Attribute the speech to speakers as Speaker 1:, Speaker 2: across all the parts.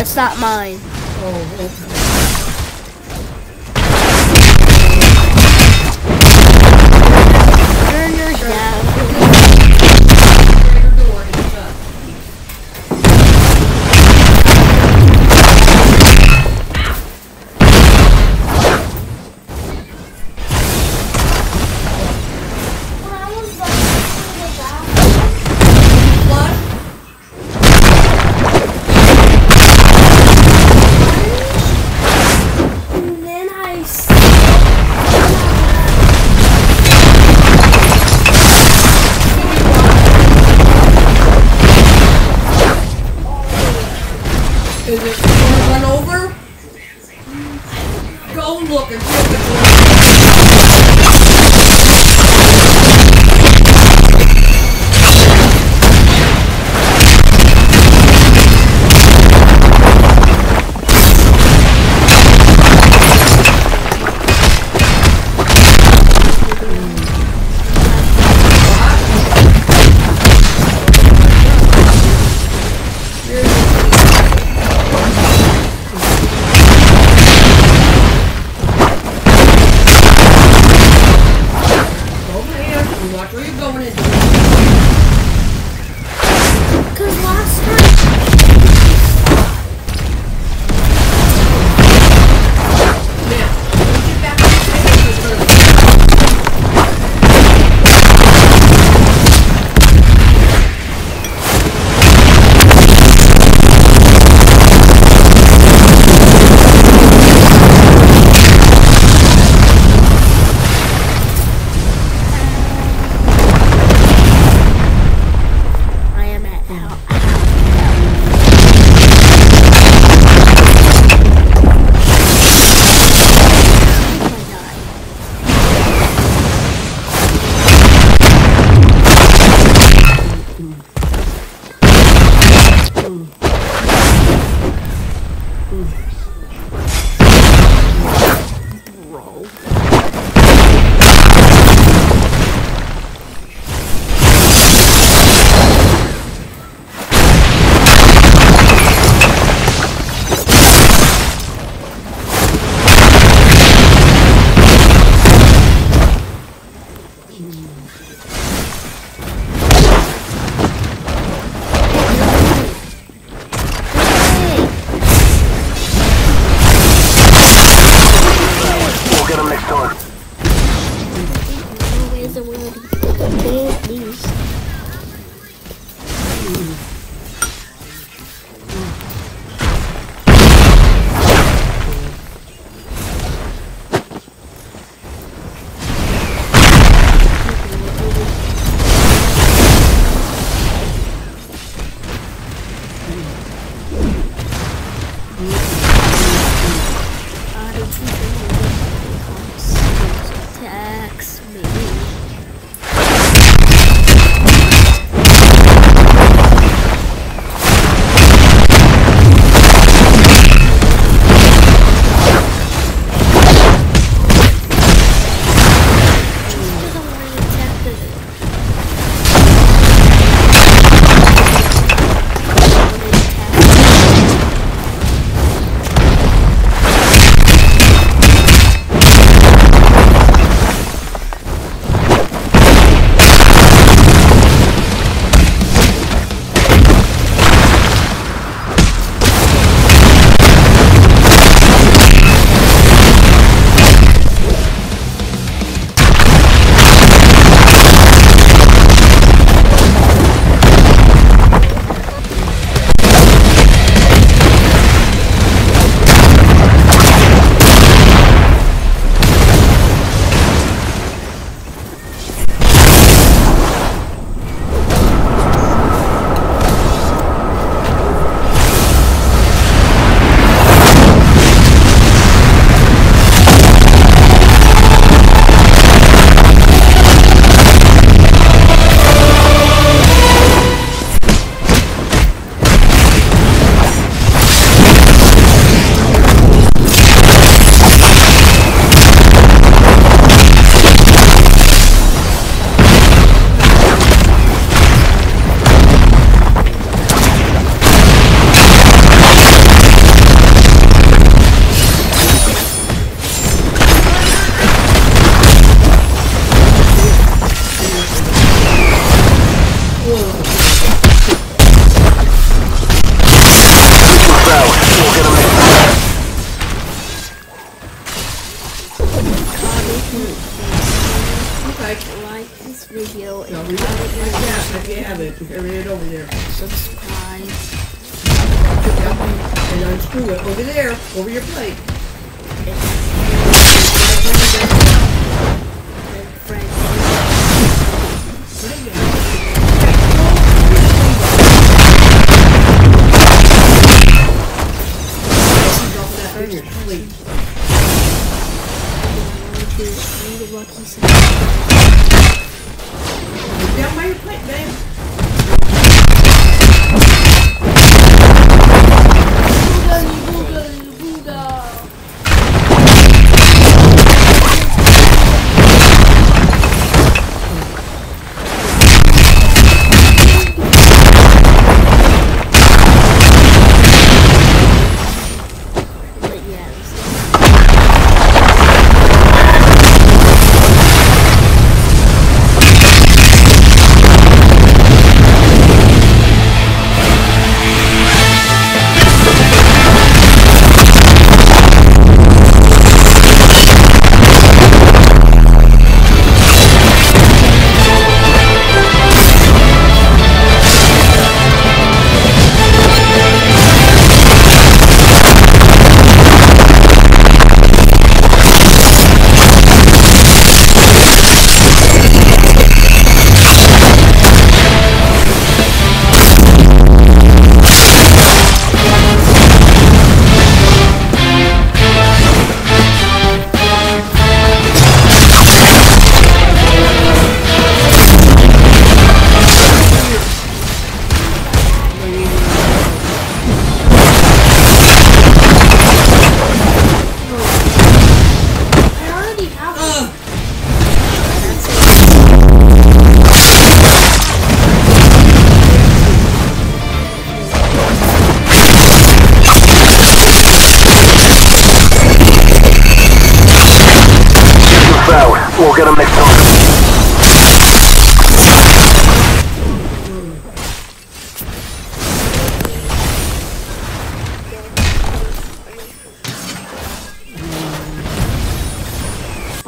Speaker 1: It's not mine.
Speaker 2: Oh, okay. look and
Speaker 1: feel control. Ooh. Video
Speaker 3: No, we don't. Yeah, if you have it, have it over there.
Speaker 1: subscribe.
Speaker 3: And unscrew it over there, over your plate.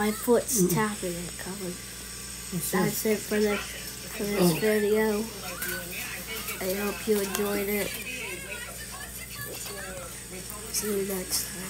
Speaker 1: My foot's mm-hmm. tapping it, Colin. That's it for the for this oh. video. I hope you enjoyed it. See you next time.